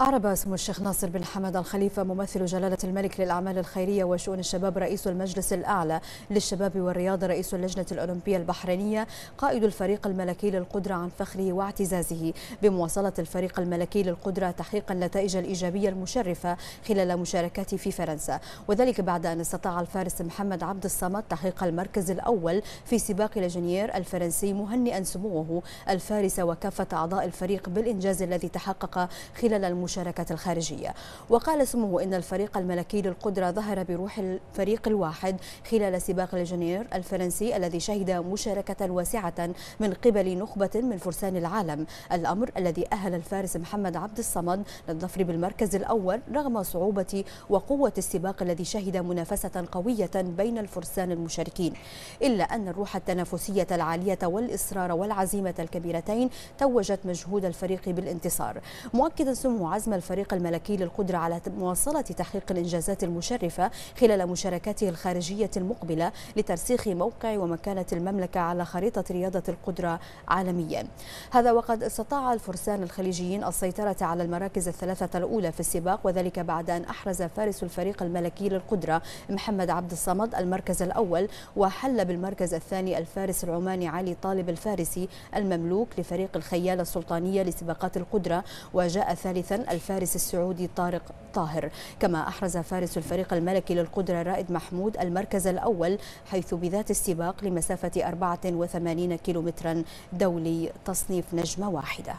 أعرب سمو الشيخ ناصر بن حمد الخليفة ممثل جلالة الملك للأعمال الخيرية وشؤون الشباب رئيس المجلس الأعلى للشباب والرياضة رئيس اللجنة الأولمبية البحرينية قائد الفريق الملكي للقدرة عن فخره واعتزازه. بمواصلة الفريق الملكي للقدرة تحقيق النتائج الإيجابية المشرفة خلال مشاركته في فرنسا. وذلك بعد أن استطاع الفارس محمد عبد الصمد تحقيق المركز الأول في سباق لجنيير الفرنسي مهنئا سموه الفارس وكافة أعضاء الفريق بالإنجاز الذي تحقق خلال المشاركة الخارجية. وقال سموه إن الفريق الملكي للقدرة ظهر بروح الفريق الواحد خلال سباق الجنير الفرنسي الذي شهد مشاركة واسعة من قبل نخبة من فرسان العالم. الأمر الذي أهل الفارس محمد عبد الصمد للظفر بالمركز الأول رغم صعوبة وقوة السباق الذي شهد منافسة قوية بين الفرسان المشاركين. إلا أن الروح التنافسية العالية والإصرار والعزيمة الكبيرتين توجت مجهود الفريق بالانتصار. مؤكدا سمو عزم الفريق الملكي للقدرة على مواصلة تحقيق الإنجازات المشرفة خلال مشاركاته الخارجية المقبلة لترسيخ موقع ومكانة المملكة على خريطة رياضة القدرة عالميا. هذا وقد استطاع الفرسان الخليجيين السيطرة على المراكز الثلاثة الأولى في السباق وذلك بعد أن أحرز فارس الفريق الملكي للقدرة محمد عبد الصمد المركز الأول وحل بالمركز الثاني الفارس العماني علي طالب الفارسي المملوك لفريق الخيال السلطانية لسباقات القدرة وجاء ثالثا الفارس السعودي طارق طاهر. كما أحرز فارس الفريق الملكي للقدرة رائد محمود المركز الأول حيث بذات السباق لمسافة 84 كيلومترا دولي تصنيف نجمة واحدة.